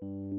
you